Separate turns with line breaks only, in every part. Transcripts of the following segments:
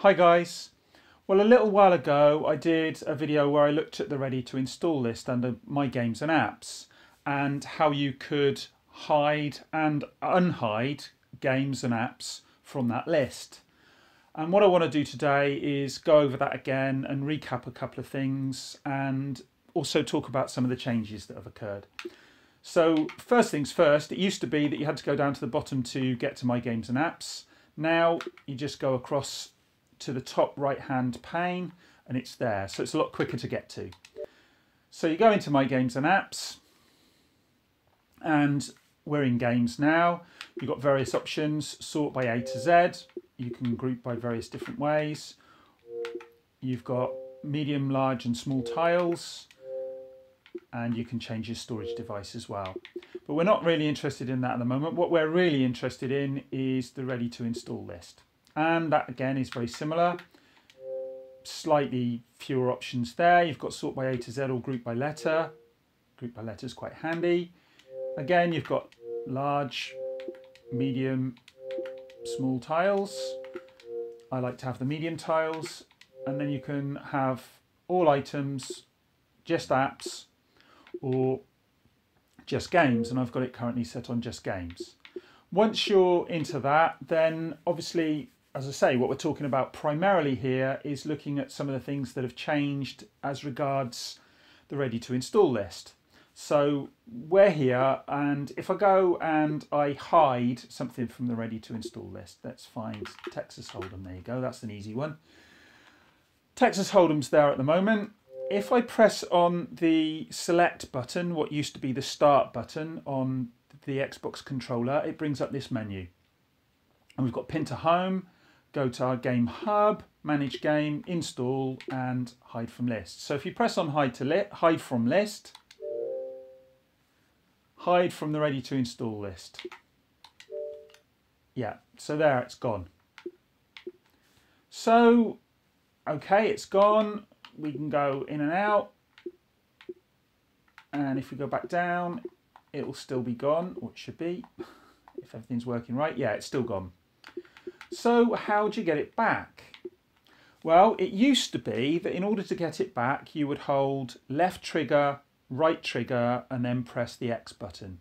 Hi guys. Well a little while ago I did a video where I looked at the ready to install list under my games and apps and how you could hide and unhide games and apps from that list. And what I want to do today is go over that again and recap a couple of things and also talk about some of the changes that have occurred. So first things first, it used to be that you had to go down to the bottom to get to My Games and Apps. Now you just go across to the top right hand pane and it's there. So it's a lot quicker to get to. So you go into My Games and Apps and we're in games now. You've got various options, sort by A to Z. You can group by various different ways. You've got medium, large and small tiles and you can change your storage device as well. But we're not really interested in that at the moment. What we're really interested in is the ready to install list. And that again is very similar. Slightly fewer options there. You've got sort by A to Z or group by letter. Group by letter is quite handy. Again, you've got large, medium, small tiles. I like to have the medium tiles. And then you can have all items, just apps, or just games and I've got it currently set on just games. Once you're into that then obviously as I say what we're talking about primarily here is looking at some of the things that have changed as regards the ready to install list. So we're here and if I go and I hide something from the ready to install list let's find Texas Hold'em there you go that's an easy one. Texas Hold'em's there at the moment if I press on the select button, what used to be the start button on the Xbox controller, it brings up this menu. And we've got pin to home, go to our game hub, manage game, install and hide from list. So if you press on hide to li hide from list, hide from the ready to install list. Yeah, so there it's gone. So, okay, it's gone we can go in and out. And if we go back down, it will still be gone, or it should be, if everything's working right. Yeah, it's still gone. So how do you get it back? Well, it used to be that in order to get it back, you would hold left trigger, right trigger, and then press the X button.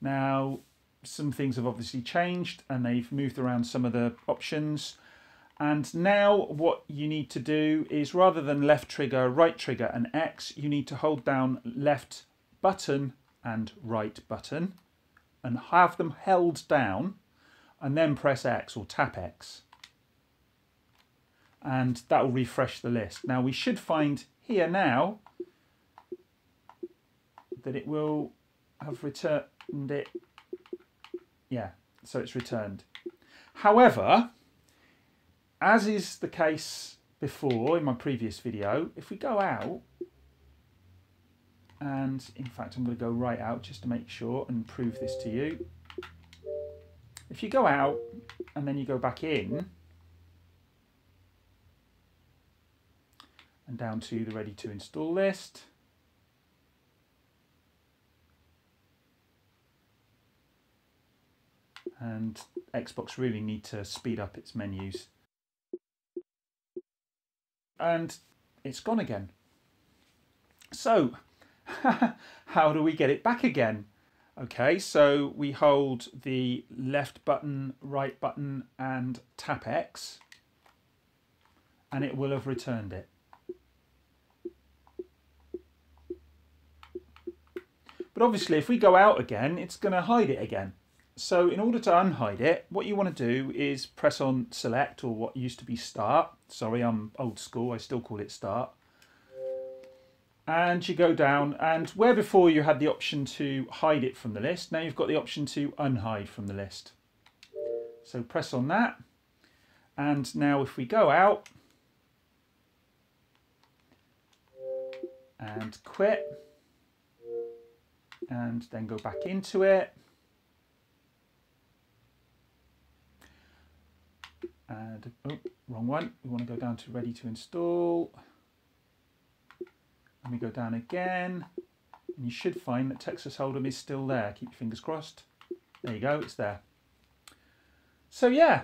Now, some things have obviously changed and they've moved around some of the options. And now what you need to do is rather than left trigger, right trigger and X, you need to hold down left button and right button and have them held down and then press X or tap X. And that will refresh the list. Now we should find here now that it will have returned it. Yeah, so it's returned. However, as is the case before in my previous video, if we go out, and in fact I'm going to go right out just to make sure and prove this to you. If you go out and then you go back in, and down to the ready to install list, and Xbox really need to speed up its menus and it's gone again. So, how do we get it back again? Okay, so we hold the left button, right button, and tap X, and it will have returned it. But obviously, if we go out again, it's going to hide it again. So in order to unhide it, what you want to do is press on select or what used to be start. Sorry, I'm old school, I still call it start. And you go down and where before you had the option to hide it from the list, now you've got the option to unhide from the list. So press on that. And now if we go out and quit and then go back into it and oh, wrong one. We want to go down to ready to install. And we go down again. And you should find that Texas Hold'em is still there. Keep your fingers crossed. There you go, it's there. So yeah,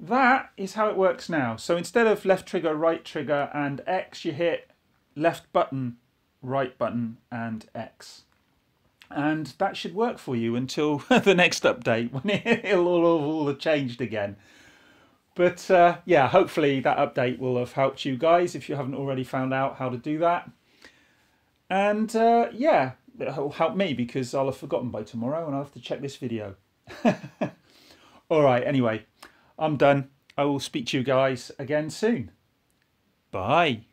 that is how it works now. So instead of left trigger, right trigger and X, you hit left button, right button and X. And that should work for you until the next update when it'll all, all have changed again. But uh, yeah, hopefully that update will have helped you guys if you haven't already found out how to do that. And uh, yeah, it'll help me because I'll have forgotten by tomorrow and I'll have to check this video. All right, anyway, I'm done. I will speak to you guys again soon. Bye.